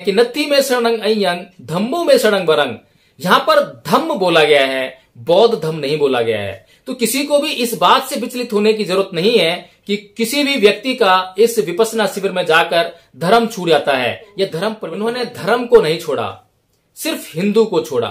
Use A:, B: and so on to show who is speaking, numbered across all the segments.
A: कि नत्थी में शरणंग अयंग धम्मो में शरणंग बरंग। यहाँ पर धम्म बोला गया है, बौद्ध धम्म नहीं बोला गया है। तो किसी को भी इस बात से विचलित होने की ज़रूरत नहीं है कि किसी भी व्यक्ति का इस विपसना शिविर में जाकर धर्म छूट जाता है यह धर्म पर उन्होंने धर्म को नहीं छोड़ा, सिर्फ़ हिंदू को छोड़ा।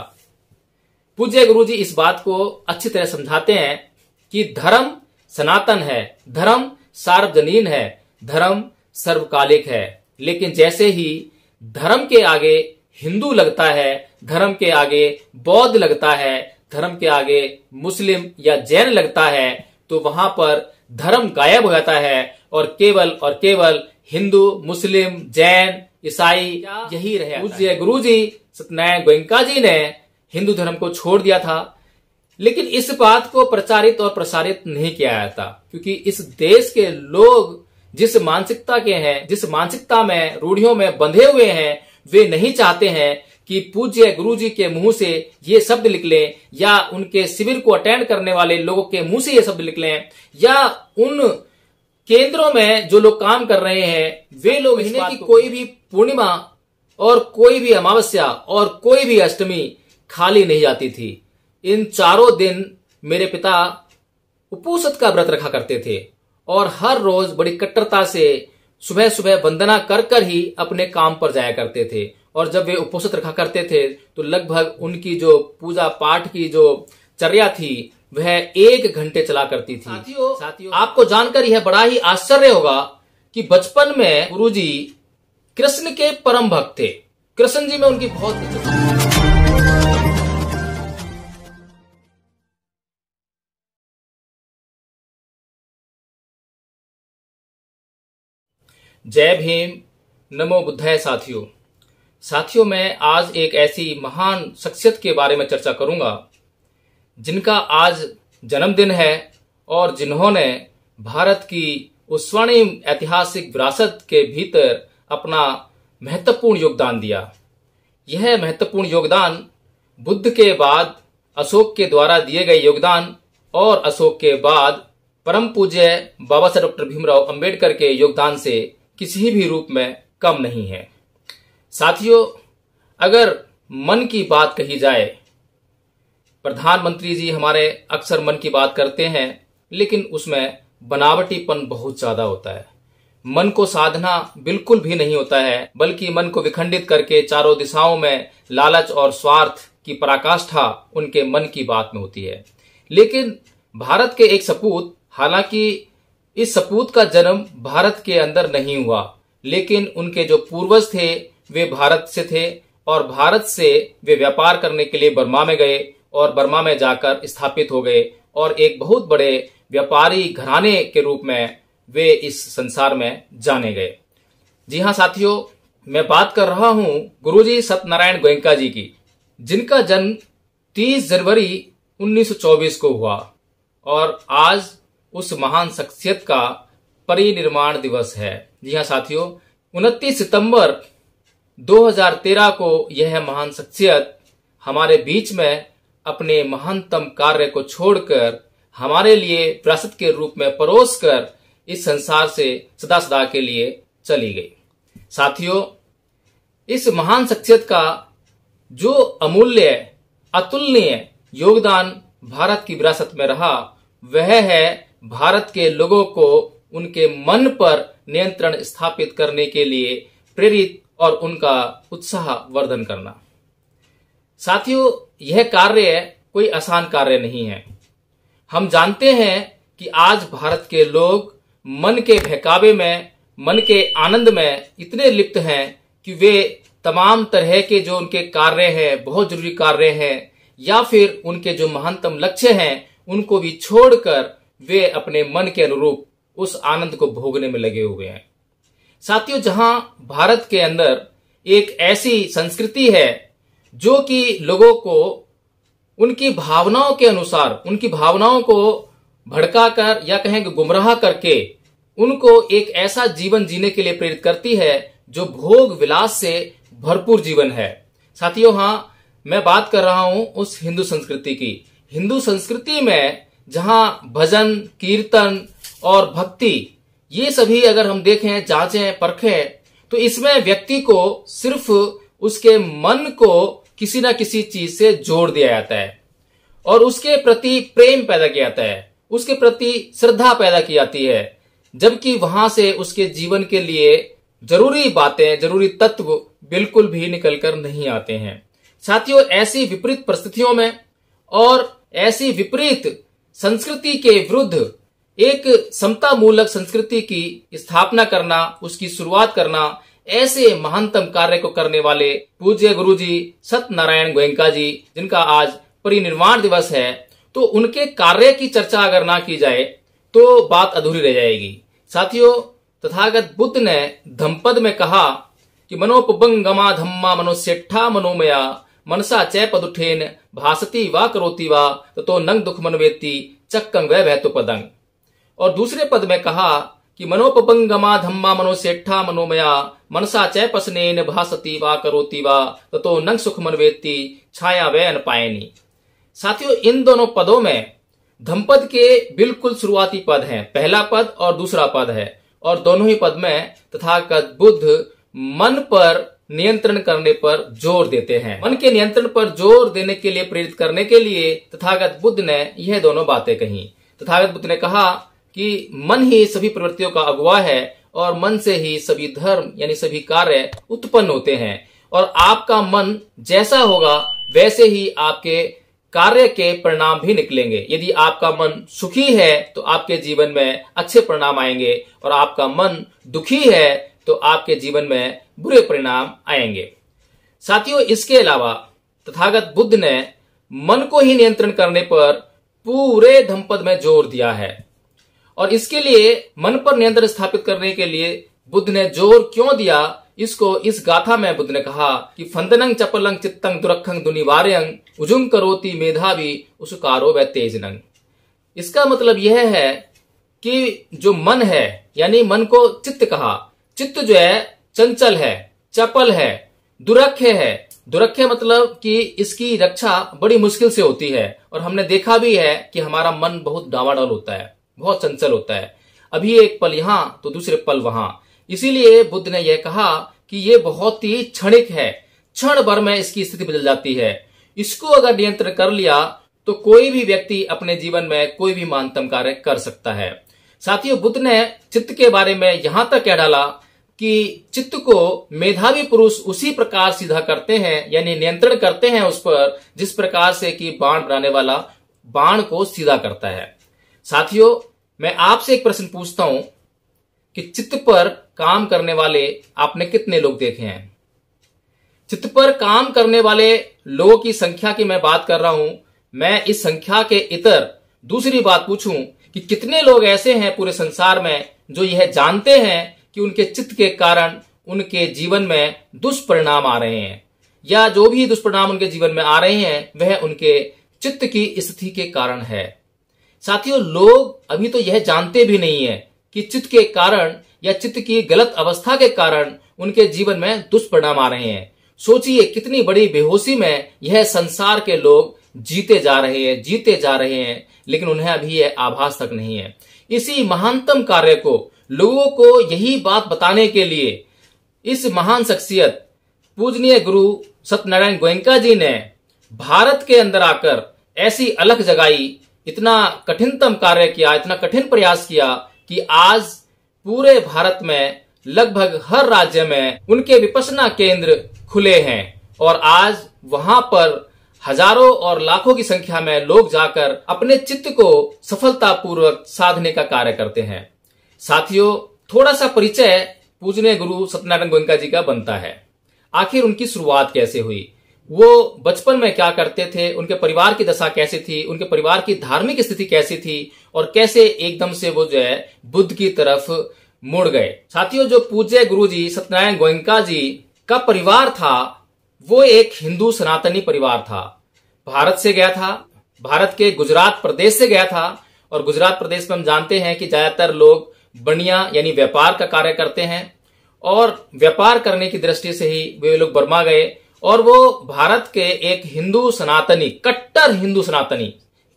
A: पूज्य गुरु जी इस बात को अच्छी तरह समझाते हैं कि धर्म सनातन है, धर्म सार्वजनीन है, धर्म सर्वकालिक है। लेकिन जैसे ही धर्म के आगे हिंदू लगता है धर्म के आगे बौद्ध लगता है धर्म के आगे मुस्लिम या जैन लगता है तो वहाँ पर धर्म गायब हो जाता है और केवल और केवल हिंदू मुस्लिम जैन ईसाई यही रहे गुरु जी सत्यनारायण गोयंका जी ने हिंदू धर्म को छोड़ दिया था लेकिन इस बात को प्रचारित और प्रसारित नहीं किया जाता क्योंकि इस देश के लोग जिस मानसिकता के हैं जिस मानसिकता में रूढ़ियों में बंधे हुए हैं वे नहीं चाहते हैं कि पूज्य गुरु जी के मुँह से ये शब्द निकले या उनके शिविर को अटेंड करने वाले लोगों के मुँह से ये शब्द निकले या उन केंद्रों में जो लोग काम कर रहे हैं वे लोग महीने की कोई भी पूर्णिमा और कोई भी अमावस्या और कोई भी अष्टमी खाली नहीं जाती थी। इन चारों दिन मेरे पिता उपोषित का व्रत रखा करते थे। और हर रोज बड़ी कट्टरता से सुबह सुबह वंदना कर कर ही अपने काम पर जाया करते थे। और जब वे उपोषित रखा करते थे तो लगभग उनकी जो पूजा पाठ की जो चर्या थी वह एक घंटे चला करती थी। साथियों साथियों आपको जानकर यह बड़ा ही आश्चर्य होगा कि बचपन में गुरुजी कृष्ण के परम भक्त थे। कृष्ण जी में उनकी बहुत जय भीम। नमो बुद्धाय साथियों। साथियों, मैं आज एक ऐसी महान शख्सियत के बारे में चर्चा करूँगा, जिनका आज जन्मदिन है और जिन्होंने भारत की उस स्वर्णिम ऐतिहासिक विरासत के भीतर अपना महत्वपूर्ण योगदान दिया। यह महत्वपूर्ण योगदान बुद्ध के बाद, अशोक के द्वारा दिए गए योगदान और अशोक के बाद परम पूज्य बाबा साहब डॉक्टर भीमराव अंबेडकर के योगदान से किसी भी रूप में कम नहीं है। साथियों, अगर मन की बात कही जाए, प्रधानमंत्री जी हमारे अक्सर मन की बात करते हैं, लेकिन उसमें बनावटीपन बहुत ज़्यादा होता है। मन को साधना बिल्कुल भी नहीं होता है, बल्कि मन को विखंडित करके चारों दिशाओं में लालच और स्वार्थ की पराकाष्ठा उनके मन की बात में होती है। लेकिन भारत के एक सपूत, हालाँकि इस सपूत का जन्म भारत के अंदर नहीं हुआ, लेकिन उनके जो पूर्वज थे, वे भारत से थे, और भारत से वे व्यापार करने के लिए बर्मा में गए, और बर्मा में जाकर स्थापित हो गए, और एक बहुत बड़े व्यापारी घराने के रूप में वे इस संसार में जाने गए। जी हाँ साथियों, मैं बात कर रहा हूँ गुरुजी सत्यनारायण गोयंका जी की, जिनका जन्म 30 जनवरी 1924 को हुआ, और आज उस महान शख्सियत का परिनिर्माण दिवस है। जी हाँ साथियों 29 सितंबर 2013 को यह महान शख्सियत हमारे बीच में अपने महानतम कार्य को छोड़कर हमारे लिए विरासत के रूप में परोस कर इस संसार से सदा सदा के लिए चली गई। साथियों, इस महान शख्सियत का जो अमूल्य, अतुलनीय योगदान भारत की विरासत में रहा, वह है भारत के लोगों को उनके मन पर नियंत्रण स्थापित करने के लिए प्रेरित और उनका उत्साह वर्धन करना। साथियों, यह कार्य कोई आसान कार्य नहीं है। हम जानते हैं कि आज भारत के लोग मन के बहकावे में, मन के आनंद में इतने लिप्त हैं कि वे तमाम तरह के जो उनके कार्य हैं, बहुत ज़रूरी कार्य हैं, या फिर उनके जो महानतम लक्ष्य हैं, उनको भी छोड़कर वे अपने मन के अनुरूप उस आनंद को भोगने में लगे हुए हैं। साथियों, जहाँ भारत के अंदर एक ऐसी संस्कृति है जो कि लोगों को उनकी भावनाओं के अनुसार, उनकी भावनाओं को भड़काकर या कहेंगे गुमराह करके उनको एक ऐसा जीवन जीने के लिए प्रेरित करती है जो भोग विलास से भरपूर जीवन है। साथियों हाँ मैं बात कर रहा हूँ उस हिंदू संस्कृति की। हिंदू संस्कृति में जहाँ भजन, कीर्तन और भक्ति, ये सभी अगर हम देखें, जांचें, परखें तो इसमें व्यक्ति को सिर्फ़ उसके मन को किसी ना किसी चीज़ से जोड़ दिया जाता है। और उसके प्रति प्रेम पैदा किया जाता है। उसके प्रति श्रद्धा पैदा की जाती है। जबकि वहाँ से उसके जीवन के लिए ज़रूरी बातें, ज़रूरी तत्व बिल्कुल भी निकलकर नहीं आते हैं। साथियों, ऐसी विपरीत परिस्थितियों में और ऐसी विपरीत संस्कृति के विरुद्ध एक समता मूलक संस्कृति की स्थापना करना, उसकी शुरुआत करना, ऐसे महानतम कार्य को करने वाले पूज्य गुरु जी सत्यनारायण गोयंका जी, जिनका आज परिनिर्वाण दिवस है तो उनके कार्य की चर्चा अगर ना की जाए तो बात अधूरी रह जाएगी। साथियों, तथागत बुद्ध ने धमपद में कहा कि मनोपबंगमा धम्मा मनुष्यठा मनोमया मनसा चय पदुठेन, भासती वा करोती वा तो नंग दुख मनवेत्ती चक्कंग वह भैतु पदंग और दूसरे पद में कहा कि मनोपंगमा धम्मा, मनोसेठा, मनोमया, मनसा चय पसनेन, भासती वा करोती वा तो नंग सुख मनवेत्ती छाया वे अनपायनी साथियों, इन दोनों पदों में धमपद के बिल्कुल शुरुआती पद हैं, पहला पद और दूसरा पद है। और दोनों ही पद में तथागत बुद्ध मन पर नियंत्रण करने पर ज़ोर देते हैं। मन के नियंत्रण पर ज़ोर देने के लिए, प्रेरित करने के लिए तथागत बुद्ध ने यह दोनों बातें कही। तथागत बुद्ध ने कहा कि मन ही सभी प्रवृत्तियों का अगुवा है और मन से ही सभी धर्म, यानी सभी कार्य उत्पन्न होते हैं। और आपका मन जैसा होगा, वैसे ही आपके कार्य के परिणाम भी निकलेंगे। यदि आपका मन सुखी है तो आपके जीवन में अच्छे परिणाम आएँगे और आपका मन दुखी है तो आपके जीवन में बुरे परिणाम आएँगे। साथियों, इसके अलावा तथागत बुद्ध ने मन को ही नियंत्रण करने पर पूरे धमपद में ज़ोर दिया है। और इसके लिए मन पर नियंत्रण स्थापित करने के लिए बुद्ध ने ज़ोर क्यों दिया, इसको इस गाथा में बुद्ध ने कहा कि फंदनंग चपलंग चित्तंग दुरखंग दुनिवार्यंग, उजुंग करोती मेधावी, उसकारो व तेजनंग। इसका मतलब यह है कि जो मन है, यानी मन को चित्त कहा चित्त जो है, चंचल है, चपल है, दुरख्य है। दुरख्य मतलब कि इसकी रक्षा बड़ी मुश्किल से होती है। और हमने देखा भी है कि हमारा मन बहुत डावाडोल होता है, बहुत चंचल होता है। अभी एक पल यहाँ तो दूसरे पल वहाँ। इसीलिए बुद्ध ने यह कहा कि यह बहुत ही क्षणिक है। क्षण भर में इसकी स्थिति बदल जाती है। इसको अगर नियंत्रण कर लिया तो कोई भी व्यक्ति अपने जीवन में कोई भी मानतम कार्य कर सकता है। साथियों, बुद्ध ने चित्त के बारे में यहाँ तक कह डाला कि चित्त को मेधावी पुरुष उसी प्रकार सीधा करते हैं, यानी नियंत्रण करते हैं उस पर, जिस प्रकार से कि बाण बनाने वाला बाण को सीधा करता है। साथियों, मैं आपसे एक प्रश्न पूछता हूँ कि चित्त पर काम करने वाले आपने कितने लोग देखे हैं? चित्त पर काम करने वाले लोगों की संख्या की मैं बात कर रहा हूँ, मैं इस संख्या के इतर दूसरी बात पूछूँ कि कितने लोग ऐसे हैं पूरे संसार में जो यह जानते हैं कि उनके चित्त के कारण उनके जीवन में दुष्परिणाम आ रहे हैं। या जो भी दुष्परिणाम उनके जीवन में आ रहे हैं, वह उनके चित्त की स्थिति के कारण है। साथियों, लोग अभी तो यह जानते भी नहीं है कि चित्त के कारण या चित्त की गलत अवस्था के कारण उनके जीवन में दुष्परिणाम आ रहे हैं। सोचिए कितनी बड़ी बेहोशी में यह संसार के लोग जीते जा रहे हैं, जीते जा रहे हैं, लेकिन उन्हें अभी यह आभास तक नहीं है। इसी महानतम कार्य को लोगों को यही बात बताने के लिए इस महान शख्सियत, पूजनीय गुरु सत्यनारायण गोयंका जी ने भारत के अंदर आकर ऐसी अलग जगाई, इतना कठिनतम कार्य किया, इतना कठिन प्रयास किया कि आज पूरे भारत में लगभग हर राज्य में उनके विपसना केंद्र खुले हैं और आज वहाँ पर हज़ारों और लाखों की संख्या में लोग जाकर अपने चित्त को सफलतापूर्वक साधने का कार्य करते हैं। साथियों थोड़ा सा परिचय पूजने गुरु सत्यनारायण गोयंका जी का बनता है। आखिर उनकी शुरुआत कैसे हुई? वो बचपन में क्या करते थे? उनके परिवार की दशा कैसी थी? उनके परिवार की धार्मिक स्थिति कैसी थी? और कैसे एकदम से वो जो है, बुद्ध की तरफ़ मुड़ गए? साथियों, जो पूज्य गुरु जी सत्यनारायण गोयंका जी का परिवार था, वो एक हिंदू सनातनी परिवार था। भारत से गया था, भारत के गुजरात प्रदेश से गया था, और गुजरात प्रदेश में हम जानते हैं कि ज़्यादातर लोग बनिया यानी व्यापार का कार्य करते हैं और व्यापार करने की दृष्टि से ही वे लोग बर्मा गए और वो भारत के एक हिंदू सनातनी, कट्टर हिंदू सनातनी,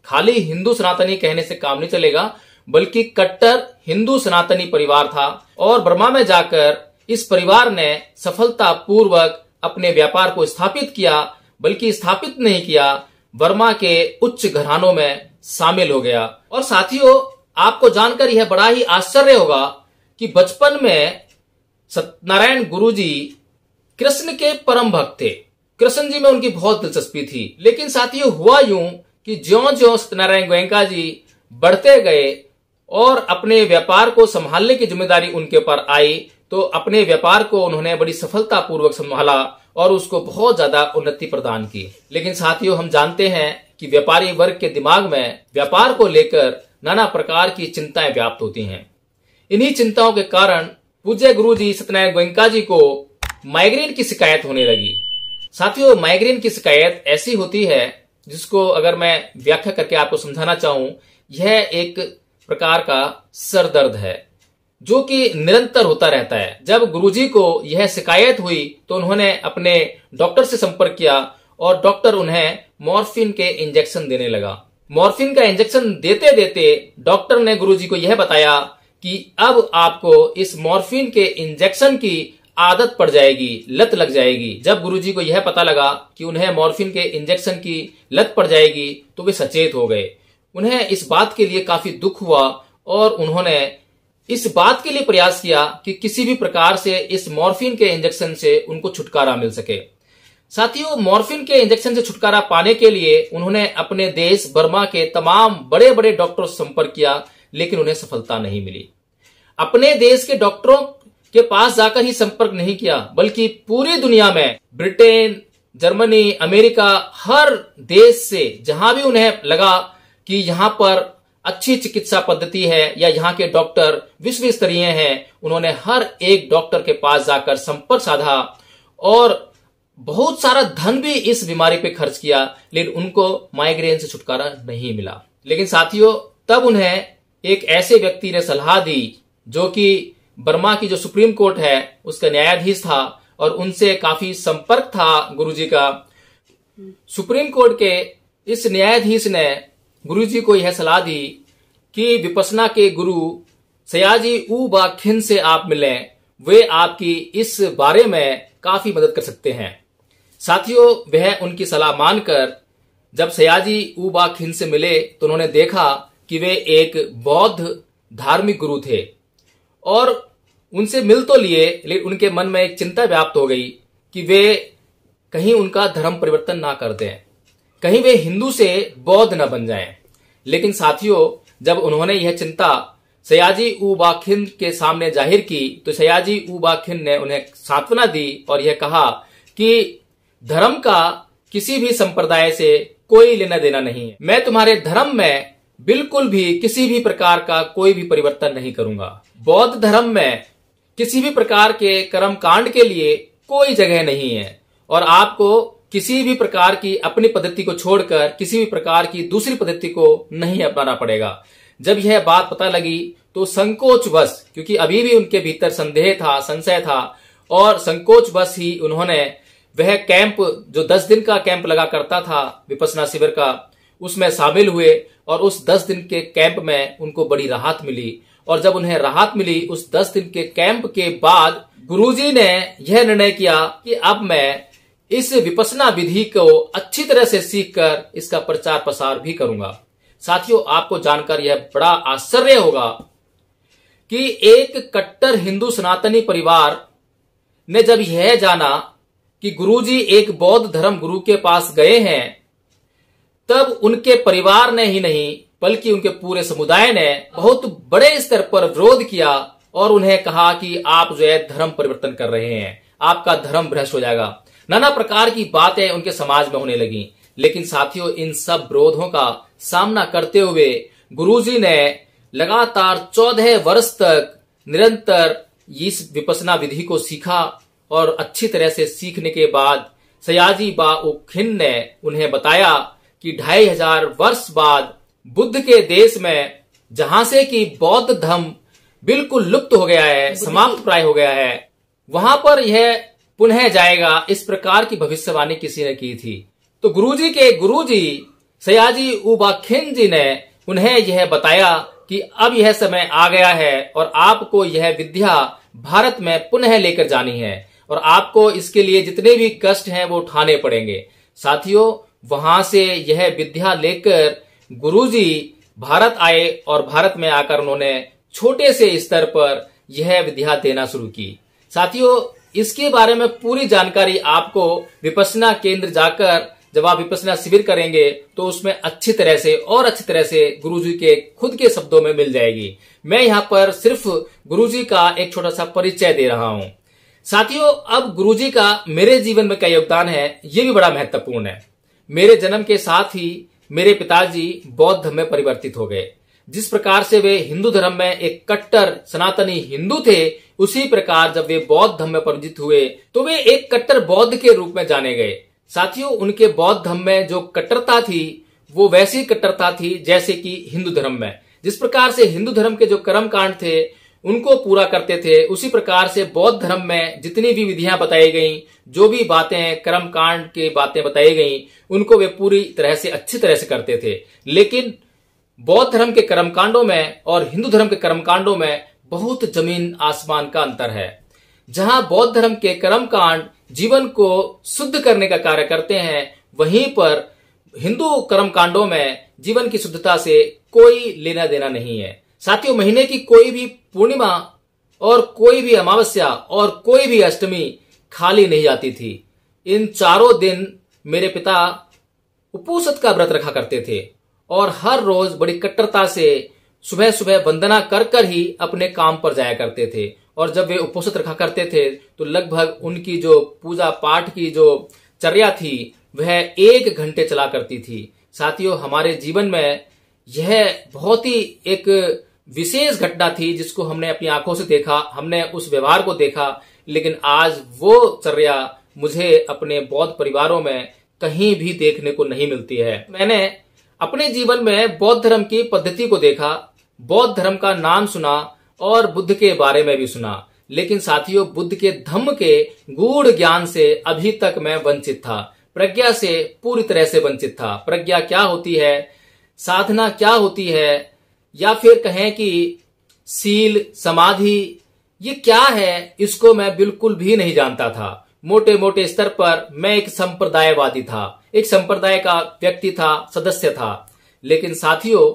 A: खाली हिंदू सनातनी कहने से काम नहीं चलेगा, बल्कि कट्टर हिंदू सनातनी परिवार था और बर्मा में जाकर इस परिवार ने सफलता पूर्वक अपने व्यापार को स्थापित किया, बल्कि स्थापित नहीं किया वर्मा के उच्च घरानों में शामिल हो गया। और साथियों आपको जानकर यह बड़ा ही आश्चर्य होगा कि बचपन में सत्यनारायण गुरु जी कृष्ण के परम भक्त थे। कृष्ण जी में उनकी बहुत दिलचस्पी थी। लेकिन साथियों हुआ यूँ कि ज्यो ज्यो सत्यनारायण गोयंका जी बढ़ते गए और अपने व्यापार को संभालने की ज़िम्मेदारी उनके ऊपर आई तो अपने व्यापार को उन्होंने बड़ी सफलता पूर्वक संभाला और उसको बहुत ज़्यादा उन्नति प्रदान की। लेकिन साथियों, हम जानते हैं कि व्यापारी वर्ग के दिमाग में व्यापार को लेकर नाना प्रकार की चिंताएँ व्याप्त होती हैं। इन्हीं चिंताओं के कारण पूज्य गुरु जी सत्यनारायण गोयंका जी को माइग्रेन की शिकायत होने लगी। साथियों, माइग्रेन की शिकायत ऐसी होती है जिसको अगर मैं व्याख्या करके आपको समझाना चाहूँ, यह एक प्रकार का सर दर्द है, जो कि निरंतर होता रहता है। जब गुरुजी को यह शिकायत हुई तो उन्होंने अपने डॉक्टर से संपर्क किया और डॉक्टर उन्हें मॉर्फिन के इंजेक्शन देने लगा। मॉर्फिन का इंजेक्शन देते देते डॉक्टर ने गुरुजी को यह बताया कि अब आपको इस मॉर्फिन के इंजेक्शन की आदत पड़ जाएगी, लत लग जाएगी। जब गुरुजी को यह पता लगा कि उन्हें मॉर्फिन के इंजेक्शन की लत पड़ जाएगी तो वे सचेत हो गए। उन्हें इस बात के लिए काफ़ी दुख हुआ और उन्होंने इस बात के लिए प्रयास किया कि किसी भी प्रकार से इस मॉर्फिन के इंजेक्शन से उनको छुटकारा मिल सके। साथियों, मॉर्फिन के इंजेक्शन से छुटकारा पाने के लिए उन्होंने अपने देश, बर्मा के तमाम बड़े बड़े डॉक्टरों से संपर्क किया, लेकिन उन्हें सफलता नहीं मिली। अपने देश के डॉक्टरों के पास जाकर ही संपर्क नहीं किया, बल्कि पूरी दुनिया में ब्रिटेन, जर्मनी, अमेरिका, हर देश से जहाँ भी उन्हें लगा कि यहाँ पर अच्छी चिकित्सा पद्धति है या यहाँ के डॉक्टर विश्व स्तरीय हैं, उन्होंने हर एक डॉक्टर के पास जाकर संपर्क साधा और बहुत सारा धन भी इस बीमारी पे खर्च किया, लेकिन उनको माइग्रेन से छुटकारा नहीं मिला। लेकिन साथियों, तब उन्हें एक ऐसे व्यक्ति ने सलाह दी, जो कि बर्मा की जो सुप्रीम कोर्ट है, उसका न्यायाधीश था, और उनसे काफ़ी संपर्क था गुरुजी का। सुप्रीम कोर्ट के इस न्यायाधीश ने गुरु जी को यह सलाह दी कि विपसना के गुरु सयाजी ऊ बाखिन से आप मिलें, वे आपकी इस बारे में काफ़ी मदद कर सकते हैं। साथियों, वह उनकी सलाह मानकर जब सयाजी उबा बाखिन से मिले तो उन्होंने देखा कि वे एक बौद्ध धार्मिक गुरु थे और उनसे मिल तो लिए, लेकिन उनके मन में एक चिंता व्याप्त हो गई कि वे कहीं उनका धर्म परिवर्तन ना कर दें कहीं वे हिंदू से बौद्ध न बन जाएँ। लेकिन साथियों, जब उन्होंने यह चिंता सयाजी उबाखिन के सामने ज़ाहिर की तो सयाजी उबाखिन ने उन्हें सांत्वना दी और यह कहा कि धर्म का किसी भी संप्रदाय से कोई लेना देना नहीं है। मैं तुम्हारे धर्म में बिल्कुल भी किसी भी प्रकार का कोई भी परिवर्तन नहीं करूँगा। बौद्ध धर्म में किसी भी प्रकार के कर्म कांड के लिए कोई जगह नहीं है। और आपको किसी भी प्रकार की अपनी पद्धति को छोड़कर किसी भी प्रकार की दूसरी पद्धति को नहीं अपनाना पड़ेगा। जब यह बात पता लगी तो संकोच बस क्योंकि अभी भी उनके भीतर संदेह था, संशय था, और संकोच बस ही उन्होंने वह कैंप जो दस दिन का कैंप लगा करता था, विपसना शिविर का, उसमें शामिल हुए और उस दस दिन के कैंप में उनको बड़ी राहत मिली। और जब उन्हें राहत मिली उस दस दिन के कैंप के बाद, गुरुजी ने यह निर्णय किया कि अब मैं इस विपसना विधि को अच्छी तरह से सीखकर इसका प्रचार प्रसार भी करूँगा। साथियों, आपको जानकर यह बड़ा आश्चर्य होगा कि एक कट्टर हिंदू सनातनी परिवार ने जब यह जाना कि गुरुजी एक बौद्ध धर्म गुरु के पास गए हैं, तब उनके परिवार ने ही नहीं, बल्कि उनके पूरे समुदाय ने बहुत बड़े स्तर पर विरोध किया और उन्हें कहा कि आप जो है धर्म परिवर्तन कर रहे हैं, आपका धर्म भ्रष्ट हो जाएगा। नाना प्रकार की बातें उनके समाज में होने लगी, लेकिन साथियों, इन सब विरोधों का सामना करते हुए गुरुजी ने लगातार चौदह वर्ष तक निरंतर इस विपसना विधि को सीखा और अच्छी तरह से सीखने के बाद सयाजी बा उखिन ने उन्हें बताया कि ढाई हज़ार वर्ष बाद बुद्ध के देश में जहाँ से कि बौद्ध धर्म बिल्कुल लुप्त हो गया है समाप्त प्राय हो गया है वहाँ पर यह पुनः जाएगा इस प्रकार की भविष्यवाणी किसी ने की थी। तो गुरुजी के गुरुजी सयाजी उबाखिन जी ने उन्हें यह बताया कि अब यह समय आ गया है और आपको यह विद्या भारत में पुनः लेकर जानी है। और आपको इसके लिए जितने भी कष्ट हैं वो उठाने पड़ेंगे। साथियों, वहाँ से यह विद्या लेकर गुरुजी भारत आए और भारत में आकर उन्होंने छोटे से स्तर पर यह विद्या देना शुरू की। साथियों, इसके बारे में पूरी जानकारी आपको विपसना केंद्र जाकर जब आप विपसना शिविर करेंगे तो उसमें अच्छी तरह से और अच्छी तरह से गुरुजी के खुद के शब्दों में मिल जाएगी। मैं यहाँ पर सिर्फ़ गुरुजी का एक छोटा सा परिचय दे रहा हूँ। साथियों, अब गुरुजी का मेरे जीवन में क्या योगदान है, ये भी बड़ा महत्वपूर्ण है। मेरे जन्म के साथ ही मेरे पिताजी बौद्ध धर्म में परिवर्तित हो गए। जिस प्रकार से वे हिंदू धर्म में एक कट्टर, सनातनी हिंदू थे, उसी प्रकार जब वे बौद्ध धर्म में परिचित हुए तो वे एक कट्टर बौद्ध के रूप में जाने गए। साथियों, उनके बौद्ध धर्म में जो कट्टरता थी, वो वैसी कट्टरता थी जैसे कि हिंदू धर्म में। जिस प्रकार से हिंदू धर्म के जो कर्म कांड थे उनको पूरा करते थे। उसी प्रकार से बौद्ध धर्म में जितनी भी विधियाँ बताई गई, जो भी बातें कर्म कांड की बातें बताई गई, उनको वे पूरी तरह से अच्छी तरह से करते थे। लेकिन बौद्ध धर्म के कर्मकांडों में और हिंदू धर्म के कर्म कर्मकांडों में बहुत ज़मीन आसमान का अंतर है। जहाँ बौद्ध धर्म के कर्मकांड जीवन को शुद्ध करने का कार्य करते हैं, वहीं पर हिंदू कर्मकांडों में जीवन की शुद्धता से कोई लेना देना नहीं है। साथियों, महीने की कोई भी पूर्णिमा और कोई भी अमावस्या और कोई भी अष्टमी खाली नहीं जाती थी। इन चारों दिन मेरे पिता उपोषित का व्रत रखा करते थे और हर रोज बड़ी कट्टरता से सुबह सुबह वंदना कर कर ही अपने काम पर जाया करते थे। और जब वे उपोषित रखा करते थे तो लगभग उनकी जो पूजा पाठ की जो चर्या थी, वह एक घंटे चला करती थी। साथियों, हमारे जीवन में यह बहुत ही एक विशेष घटना थी जिसको हमने अपनी आँखों से देखा, हमने उस व्यवहार को देखा, लेकिन आज वो चर्या मुझे अपने बौद्ध परिवारों में कहीं भी देखने को नहीं मिलती है। मैंने अपने जीवन में बौद्ध धर्म की पद्धति को देखा, बौद्ध धर्म का नाम सुना और बुद्ध के बारे में भी सुना। लेकिन साथियों, बुद्ध के धम्म के गूढ़ ज्ञान से अभी तक मैं वंचित था। प्रज्ञा से पूरी तरह से वंचित था। प्रज्ञा क्या होती है? साधना क्या होती है? या फिर कहें कि सील, समाधि, ये क्या है, इसको मैं बिल्कुल भी नहीं जानता था। मोटे मोटे स्तर पर मैं एक संप्रदायवादी था, एक संप्रदाय का व्यक्ति था, सदस्य था। लेकिन साथियों,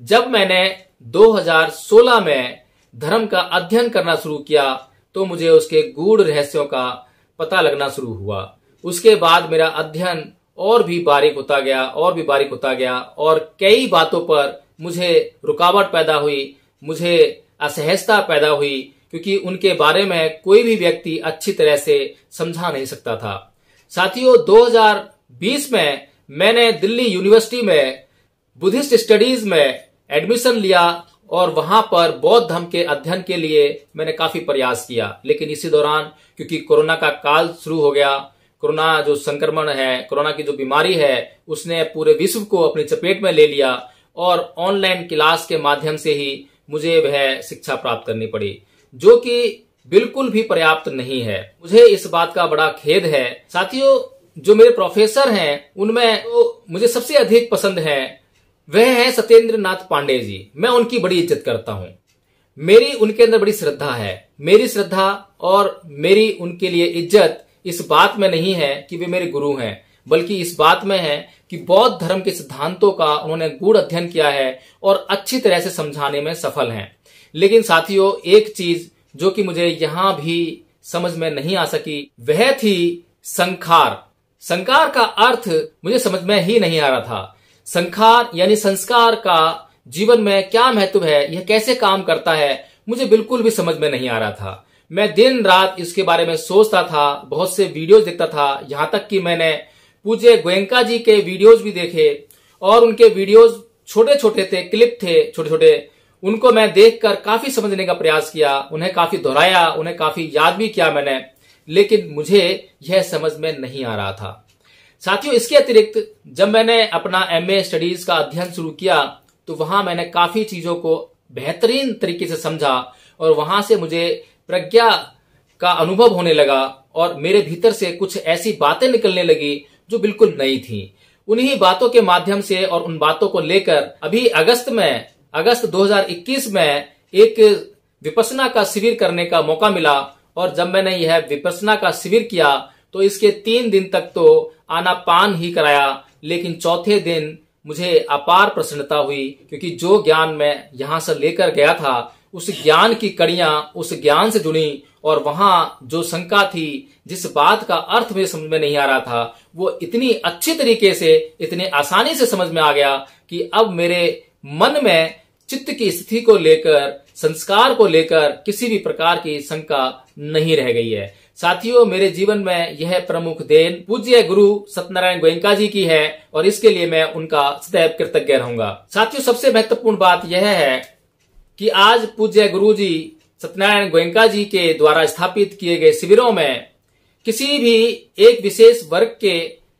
A: जब मैंने 2016 में धर्म का अध्ययन करना शुरू किया तो मुझे उसके गूढ़ रहस्यों का पता लगना शुरू हुआ। उसके बाद मेरा अध्ययन और भी बारीक होता गया, और भी बारीक होता गया, और कई बातों पर मुझे रुकावट पैदा हुई, मुझे असहजता पैदा हुई, क्योंकि उनके बारे में कोई भी व्यक्ति अच्छी तरह से समझा नहीं सकता था। साथियों 2020 में मैंने दिल्ली यूनिवर्सिटी में बुद्धिस्ट स्टडीज़ में एडमिशन लिया और वहाँ पर बौद्ध धर्म के अध्ययन के लिए मैंने काफ़ी प्रयास किया। लेकिन इसी दौरान, क्योंकि कोरोना का काल शुरू हो गया, कोरोना जो संक्रमण है, कोरोना की जो बीमारी है, उसने पूरे विश्व को अपनी चपेट में ले लिया। और ऑनलाइन क्लास के माध्यम से ही मुझे वह शिक्षा प्राप्त करनी पड़ी, जो कि बिल्कुल भी पर्याप्त नहीं है। मुझे इस बात का बड़ा खेद है। साथियों, जो मेरे प्रोफेसर हैं, उनमें तो मुझे सबसे अधिक पसंद है, वह है सत्येंद्र नाथ पांडे जी। मैं उनकी बड़ी इज़्ज़त करता हूँ। मेरी, उनके अंदर बड़ी श्रद्धा है। मेरी श्रद्धा और मेरी उनके लिए इज़्ज़त इस बात में नहीं है कि वे मेरे गुरु हैं। बल्कि इस बात में है कि बौद्ध धर्म के सिद्धांतों का उन्होंने गूढ़ अध्ययन किया है और अच्छी तरह से समझाने में सफल हैं। लेकिन साथियों, एक चीज़ जो कि मुझे यहाँ भी समझ में नहीं आ सकी, वह थी संखार। संकार का अर्थ मुझे समझ में ही नहीं आ रहा था। संखार यानी संस्कार का जीवन में क्या महत्व है, यह कैसे काम करता है, मुझे बिल्कुल भी समझ में नहीं आ रहा था। मैं दिन रात इसके बारे में सोचता था, बहुत से वीडियोस देखता था, यहाँ तक कि मैंने पूज्य गोयंका जी के वीडियोज़ भी देखे और उनके वीडियोज़ छोटे छोटे थे, क्लिप थे छोटे छोटे उनको मैं देखकर काफ़ी समझने का प्रयास किया, उन्हें काफ़ी दोहराया, उन्हें काफ़ी याद भी किया मैंने, लेकिन मुझे यह समझ में नहीं आ रहा था। साथियों, इसके अतिरिक्त जब मैंने अपना एमए स्टडीज़ का अध्ययन शुरू किया तो वहाँ मैंने काफ़ी चीज़ों को बेहतरीन तरीके से समझा और वहाँ से मुझे प्रज्ञा का अनुभव होने लगा और मेरे भीतर से कुछ ऐसी बातें निकलने लगी जो बिल्कुल नई थी। उन्हीं बातों के माध्यम से और उन बातों को लेकर अभी अगस्त में, अगस्त 2021 में एक विपसना का शिविर करने का मौका मिला और जब मैंने यह विपसना का शिविर किया तो इसके तीन दिन तक तो आना पान ही कराया, लेकिन चौथे दिन मुझे अपार प्रसन्नता हुई, क्योंकि जो ज्ञान मैं यहाँ से लेकर गया था उस ज्ञान की कड़ियाँ उस ज्ञान से जुड़ी और वहाँ जो शंका थी, जिस बात का अर्थ मेरे समझ में नहीं आ रहा था, वो इतनी अच्छी तरीके से, इतने आसानी से समझ में आ गया कि अब मेरे मन में चित्त की स्थिति को लेकर, संस्कार को लेकर किसी भी प्रकार की शंका नहीं रह गई है। साथियों, मेरे जीवन में यह प्रमुख देन पूज्य गुरु सत्यनारायण गोयंका जी की है और इसके लिए मैं उनका सदैव कृतज्ञ रहूँगा। साथियों, सबसे महत्वपूर्ण बात यह है कि आज पूज्य गुरु जी सत्यनारायण गोयंका जी के द्वारा स्थापित किए गए शिविरों में किसी भी एक विशेष वर्ग के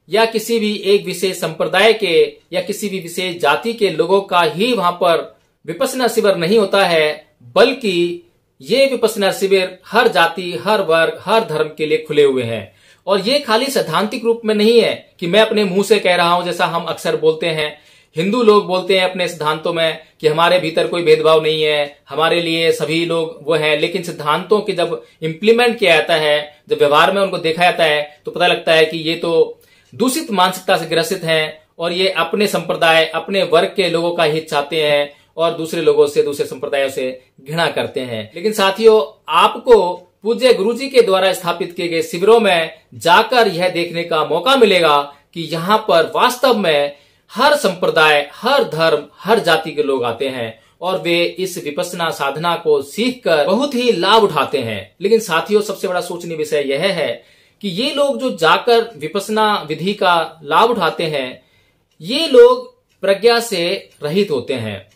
A: या किसी भी एक विशेष संप्रदाय के या किसी भी विशेष जाति के लोगों का ही वहाँ पर विपसना शिविर नहीं होता है, बल्कि ये विपसना शिविर हर जाति, हर वर्ग, हर धर्म के लिए खुले हुए हैं। और ये खाली सैद्धांतिक रूप में नहीं है कि मैं अपने मुँह से कह रहा हूँ जैसा हम अक्सर बोलते हैं हिंदू लोग बोलते हैं अपने सिद्धांतों में कि हमारे भीतर कोई भेदभाव नहीं है, हमारे लिए सभी लोग वो हैं, लेकिन सिद्धांतों के जब इम्प्लीमेंट किया जाता है, जब व्यवहार में उनको देखा जाता है तो पता लगता है कि ये तो दूषित मानसिकता से ग्रसित हैं और ये अपने संप्रदाय, अपने वर्ग के लोगों का हित चाहते हैं और दूसरे लोगों से, दूसरे संप्रदायों से घृणा करते हैं। लेकिन साथियों, आपको पूज्य गुरु जी के द्वारा स्थापित किए गए शिविरों में जाकर यह देखने का मौका मिलेगा कि यहाँ पर वास्तव में हर संप्रदाय, हर धर्म, हर जाति के लोग आते हैं और वे इस विपसना साधना को सीखकर बहुत ही लाभ उठाते हैं। लेकिन साथियों, सबसे बड़ा सोचनीय विषय यह है कि ये लोग जो जाकर विपसना विधि का लाभ उठाते हैं, ये लोग प्रज्ञा से रहित होते हैं।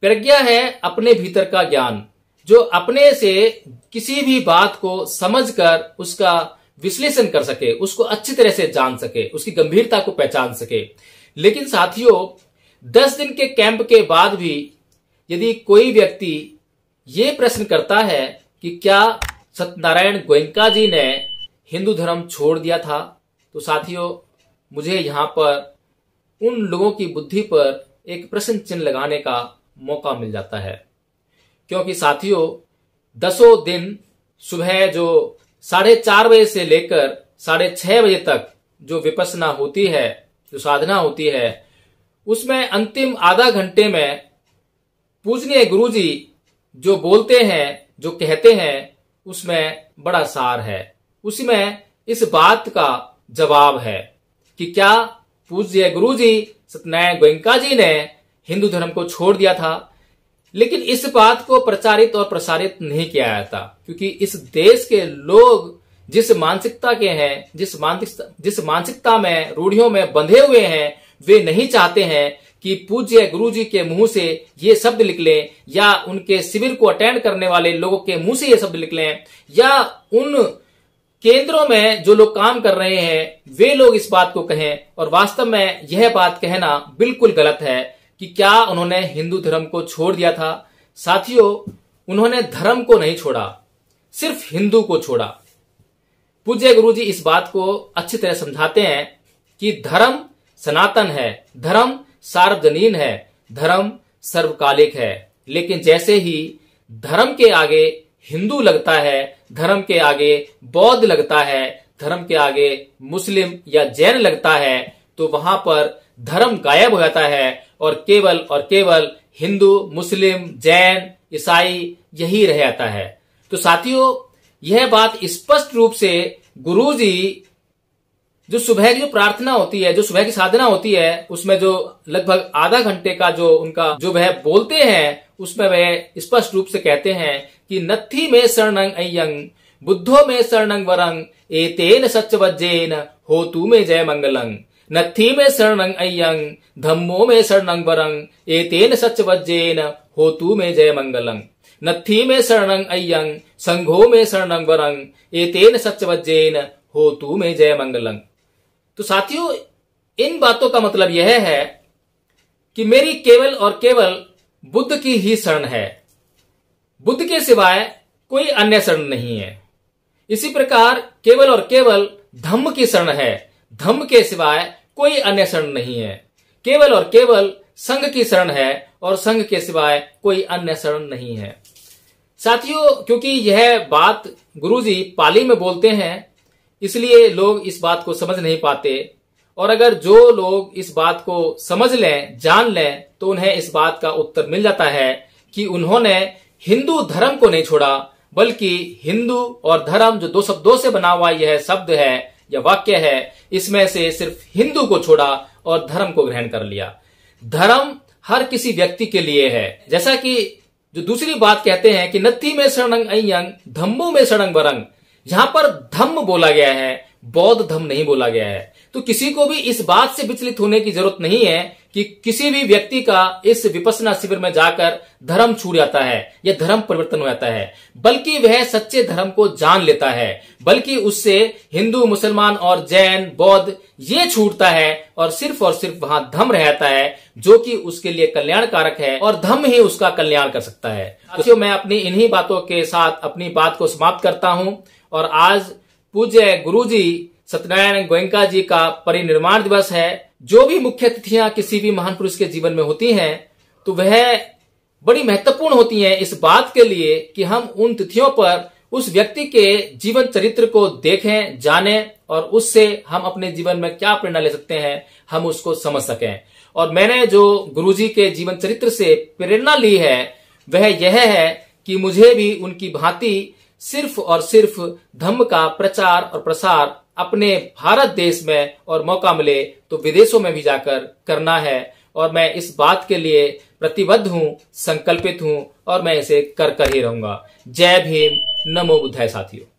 A: प्रज्ञा है अपने भीतर का ज्ञान, जो अपने से किसी भी बात को समझकर उसका विश्लेषण कर सके, उसको अच्छी तरह से जान सके, उसकी गंभीरता को पहचान सके। लेकिन साथियों, दस दिन के कैंप के बाद भी यदि कोई व्यक्ति ये प्रश्न करता है कि क्या सत्यनारायण गोयंका जी ने हिंदू धर्म छोड़ दिया था तो साथियों, मुझे यहाँ पर उन लोगों की बुद्धि पर एक प्रश्न चिन्ह लगाने का मौका मिल जाता है। क्योंकि साथियों, दसों दिन सुबह जो साढ़े चार बजे से लेकर साढ़े छह बजे तक जो विपसना होती है जो साधना होती है, उसमें अंतिम आधा घंटे में पूजनीय गुरु जी जो बोलते हैं, जो कहते हैं, उसमें बड़ा सार है। उसमें इस बात का जवाब है कि क्या पूज्य गुरु जी सत्यनारायण गोयंका जी ने हिंदू धर्म को छोड़ दिया था? लेकिन इस बात को प्रचारित और प्रसारित नहीं किया जाता, क्योंकि इस देश के लोग जिस मानसिकता के हैं, जिस मानसिकता जिस मानसिकता में रूढ़ियों में बंधे हुए हैं, वे नहीं चाहते हैं कि पूज्य गुरु जी के मुँह से ये शब्द निकले, या उनके शिविर को अटेंड करने वाले लोगों के मुँह से ये शब्द निकले, या उन केंद्रों में जो लोग काम कर रहे हैं, वे लोग इस बात को कहें। और वास्तव में यह बात कहना बिल्कुल गलत है कि क्या उन्होंने हिंदू धर्म को छोड़ दिया था। साथियों, उन्होंने धर्म को नहीं छोड़ा, सिर्फ़ हिंदू को छोड़ा। पूज्य गुरु जी इस बात को अच्छी तरह समझाते हैं कि धर्म सनातन है, धर्म सार्वजनीन है, धर्म सर्वकालिक है। लेकिन जैसे ही धर्म के आगे हिंदू लगता है, धर्म के आगे बौद्ध लगता है, धर्म के आगे मुस्लिम या जैन लगता है तो वहाँ पर धर्म गायब हो जाता है और केवल और केवल हिंदू, मुस्लिम, जैन, ईसाई यही रह जाता है। तो साथियों यह बात स्पष्ट रूप से गुरु जी जो सुबह की जो प्रार्थना होती है, जो सुबह की साधना होती है, उसमें जो लगभग आधा घंटे का जो उनका, जो वह बोलते हैं, उसमें वह स्पष्ट रूप से कहते हैं कि नत्थी में शरणंग अयंग बुद्धो में शरणंग वरंग ए तेन सच वज्जेन हो तू में जय मंगलंग। नत्थी में शरणंग अयंग धम्मो में शरणंग वरंग ए तेन सच वज्जेन हो तू में जय मंगलंग। नत्थी में शरणंग अयंग संघो में शरणंग वरंग एतेन सच्चवज्जेन तू में जय मंगलंग तो साथियों, इन बातों का मतलब यह है कि मेरी केवल और केवल बुद्ध की ही शरण है। बुद्ध के सिवाय कोई अन्य शरण नहीं है। इसी प्रकार केवल और केवल धम्म की शरण है। धम्म के सिवाय कोई अन्य शरण नहीं है। केवल और केवल संघ की शरण है और संघ के सिवाय कोई अन्य शरण नहीं है। साथियों, क्योंकि यह बात गुरुजी पाली में बोलते हैं, इसलिए लोग इस बात को समझ नहीं पाते। और अगर जो लोग इस बात को समझ लें, जान लें तो उन्हें इस बात का उत्तर मिल जाता है कि उन्होंने हिंदू धर्म को नहीं छोड़ा, बल्कि हिंदू और धर्म जो दो शब्दों से बना हुआ यह शब्द है या वाक्य है, इसमें से सिर्फ़ हिंदू को छोड़ा और धर्म को ग्रहण कर लिया। धर्म हर किसी व्यक्ति के लिए है। जैसा कि जो दूसरी बात कहते हैं कि नत्थी में सड़ंग अयंग धम्मो में सड़ंग बरंग यहाँ पर धम्म बोला गया है, बौद्ध धम्म नहीं बोला गया है। तो किसी को भी इस बात से विचलित होने की ज़रूरत नहीं है कि किसी भी व्यक्ति का इस विपसना शिविर में जाकर धर्म छूट जाता है या धर्म परिवर्तन हो जाता है, बल्कि वह सच्चे धर्म को जान लेता है, बल्कि उससे हिंदू, मुसलमान और जैन, बौद्ध ये छूटता है और सिर्फ़ और सिर्फ़ वहाँ धम रहता है, जो कि उसके लिए कल्याणकारक है और धम ही उसका कल्याण कर सकता है। तो मैं अपनी इन्हीं बातों के साथ अपनी बात को समाप्त करता हूँ और आज पूज्य गुरु जी सत्यनारायण गोयंका जी का परिनिर्माण दिवस है। जो भी मुख्य तिथियाँ किसी भी महान पुरुष के जीवन में होती हैं तो वह बड़ी महत्वपूर्ण होती हैं इस बात के लिए कि हम उन तिथियों पर उस व्यक्ति के जीवन चरित्र को देखें, जाने और उससे हम अपने जीवन में क्या प्रेरणा ले सकते हैं, हम उसको समझ सकें। और मैंने जो गुरुजी के जीवन चरित्र से प्रेरणा ली है, वह यह है कि मुझे भी उनकी भांति सिर्फ़ और सिर्फ़ धम्म का प्रचार और प्रसार अपने भारत देश में और मौका मिले तो विदेशों में भी जाकर करना है। और मैं इस बात के लिए प्रतिबद्ध हूँ, संकल्पित हूँ और मैं इसे कर कर ही रहूँगा। जय भीम। नमो बुद्धाय साथियों।